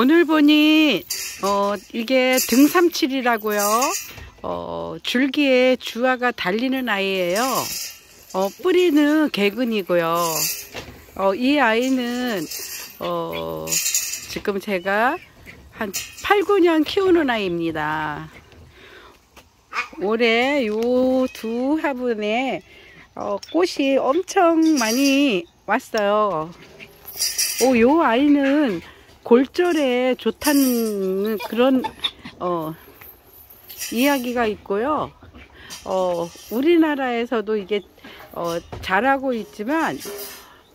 오늘 보니 어 이게 등삼칠이라고요. 어 줄기에 주화가 달리는 아이예요. 어 뿌리는 개근이고요. 어 이 아이는 어 지금 제가 한 8, 9년 키우는 아이입니다. 올해 요 두 화분에 어, 꽃이 엄청 많이 왔어요. 오, 요 아이는 골절에 좋다는 그런 어, 이야기가 있고요. 어, 우리나라에서도 이게 어, 자라고 있지만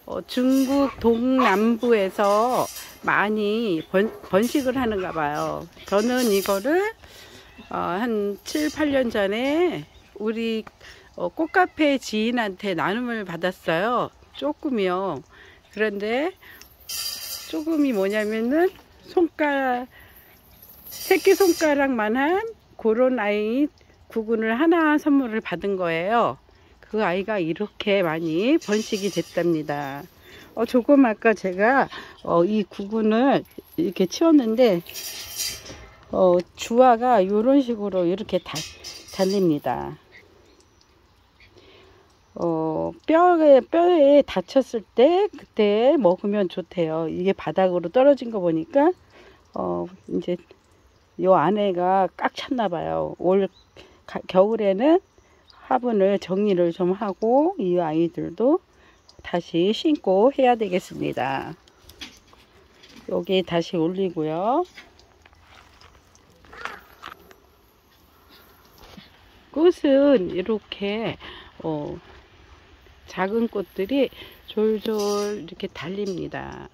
어, 중국 동남부에서 많이 번, 번식을 하는가 봐요. 저는 이거를 어, 한 7, 8년 전에 우리 어, 꽃카페 지인한테 나눔을 받았어요. 조금이요. 그런데 조금이 뭐냐면은 손가락, 새끼손가락만한 그런 아이 구근을 하나 선물을 받은 거예요. 그 아이가 이렇게 많이 번식이 됐답니다. 어, 조금 아까 제가 어, 이 구근을 이렇게 치웠는데 어, 주화가 이런 식으로 이렇게 다, 달립니다. 어, 뼈에, 뼈에 다쳤을 때 그때 먹으면 좋대요. 이게 바닥으로 떨어진 거 보니까, 어, 이제 요 안에가 꽉 찼나 봐요. 올 가, 겨울에는 화분을 정리를 좀 하고 이 아이들도 다시 신고 해야 되겠습니다. 여기 다시 올리고요. 꽃은 이렇게 어, 작은 꽃들이 졸졸 이렇게 달립니다.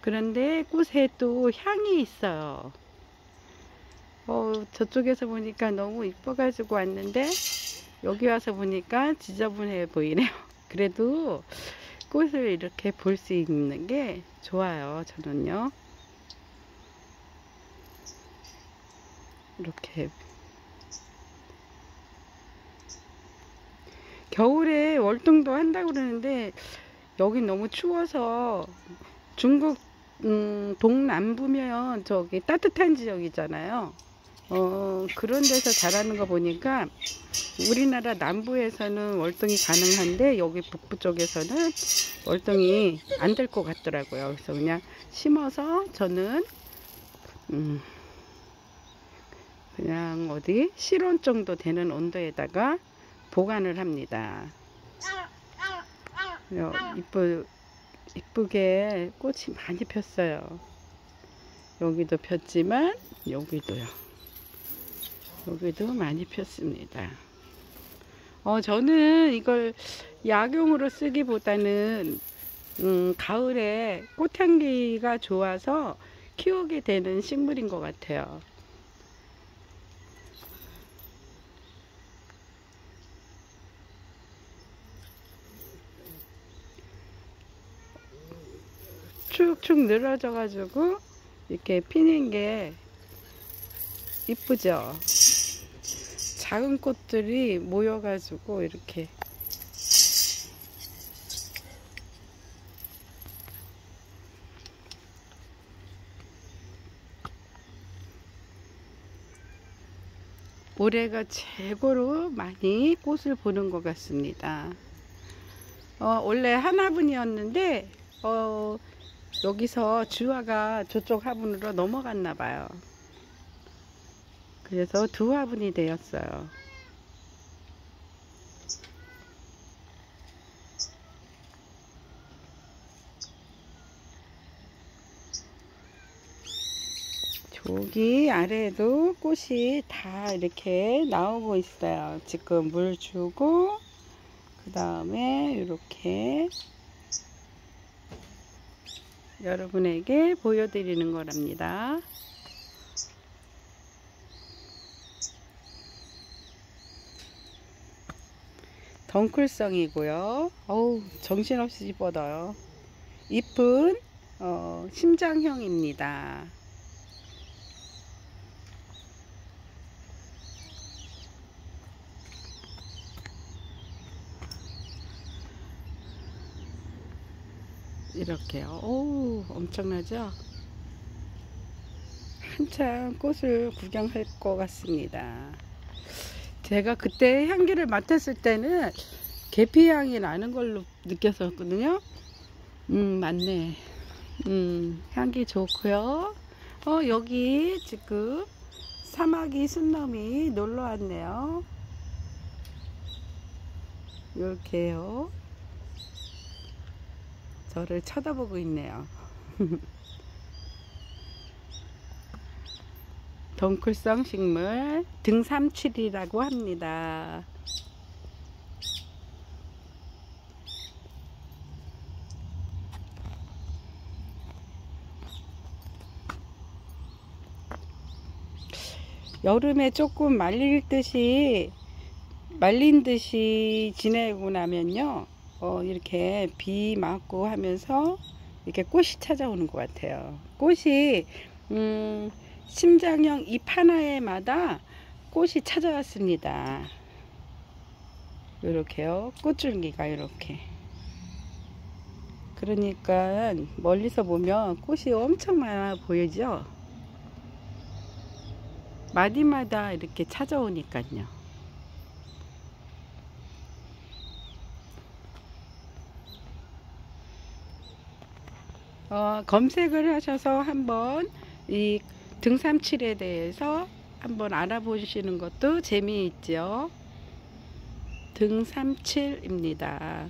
그런데 꽃에 또 향이 있어요. 어, 저쪽에서 보니까 너무 이뻐가지고 왔는데 여기 와서 보니까 지저분해 보이네요. 그래도 꽃을 이렇게 볼 수 있는 게 좋아요. 저는요. 이렇게 겨울에 월동도 한다고 그러는데 여기 너무 추워서 중국 음, 동남부면 저기 따뜻한 지역이잖아요. 어, 그런 데서 자라는 거 보니까 우리나라 남부에서는 월동이 가능한데 여기 북부 쪽에서는 월동이 안 될 것 같더라고요. 그래서 그냥 심어서 저는 음, 그냥 어디 실온 정도 되는 온도에다가 보관을 합니다. 이쁘, 이쁘게 꽃이 많이 폈어요. 여기도 폈지만 여기도요. 여기도 많이 폈습니다. 어, 저는 이걸 약용으로 쓰기보다는 음, 가을에 꽃향기가 좋아서 키우게 되는 식물인 것 같아요. 축축 늘어져 가지고 이렇게 피는 게 이쁘죠 작은 꽃들이 모여 가지고 이렇게 올해가 최고로 많이 꽃을 보는 것 같습니다. 어, 원래 하나분이었는데 어, 여기서 주화가 저쪽 화분으로 넘어갔나 봐요. 그래서 두 화분이 되었어요. 저기 아래에도 꽃이 다 이렇게 나오고 있어요. 지금 물 주고 그 다음에 이렇게 여러분에게 보여드리는 거랍니다. 덩클성이고요. 어우 정신없이 뻗어요. 잎은 어, 심장형입니다. 이렇게요. 오, 엄청나죠? 한참 꽃을 구경할 것 같습니다. 제가 그때 향기를 맡았을 때는 계피 향이 나는 걸로 느꼈었거든요. 음, 맞네. 음, 향기 좋고요. 어, 여기 지금 사마귀 순놈이 놀러 왔네요. 이렇게요. 저를 쳐다보고 있네요. 덩쿨성 식물 등삼칠이라고 합니다. 여름에 조금 말릴 듯이 말린 듯이 지내고 나면요 어, 이렇게 비 맞고 하면서 이렇게 꽃이 찾아오는 것 같아요. 꽃이 음, 심장형 잎 하나에마다 꽃이 찾아왔습니다. 이렇게요. 꽃줄기가 이렇게. 그러니까 멀리서 보면 꽃이 엄청 많아 보이죠? 마디마다 이렇게 찾아오니까요. 어, 검색을 하셔서 한번 이 등삼칠에 대해서 한번 알아보시는 것도 재미있죠. 등삼칠입니다.